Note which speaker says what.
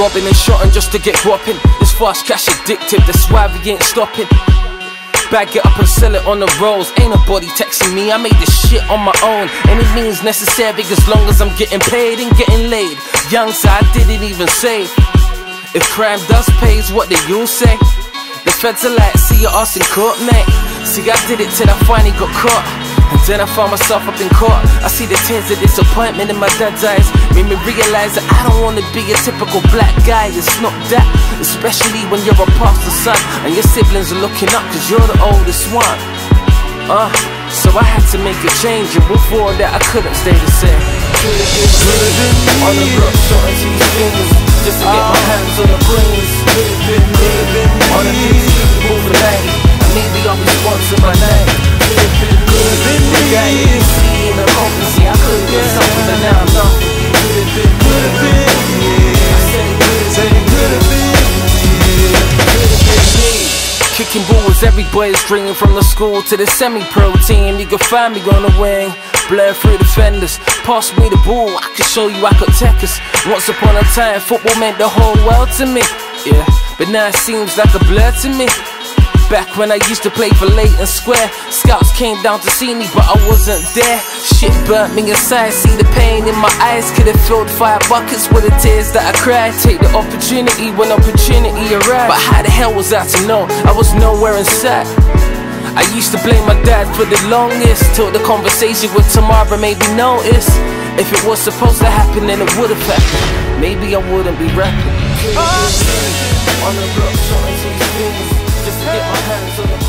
Speaker 1: robbing and shotting just to get whopping. This fast cash addictive, that's why we ain't stopping. Bag it up and sell it on the rolls. Ain't nobody texting me, I made this shit on my own. Any means necessary as long as I'm getting paid and getting laid. Young, I didn't even say. If crime does pays, what do you say? The feds are like, see your ass in court, mate. See, I did it till I finally got caught. And then I found myself up in court. I see the tears of disappointment in my dad's eyes. Made me realize that I don't wanna be a typical black guy. It's not that. Especially when you're a pastor's son and your siblings are looking up cause you're the oldest one. Uh, so I had to make a change and before that I couldn't stay the same. On the block, The you see in the I been. Kicking everybody's from the school to the semi-pro team. You can find me on the wing, blur through defenders. Pass me the ball, I can show you I could take us. Once upon a time, football meant the whole world to me. Yeah, but now it seems like a blur to me. Back when I used to play for Leighton Square, scouts came down to see me, but I wasn't there. Shit burnt me inside, see the pain in my eyes. Could have filled five buckets with the tears that I cried. Take the opportunity when opportunity arrived. But how the hell was I to know? I was nowhere in sight. I used to blame my dad for the longest Till the conversation with Tamara made me notice If it was supposed to happen then it would've happened Maybe I wouldn't be rapping block, Get my hands on the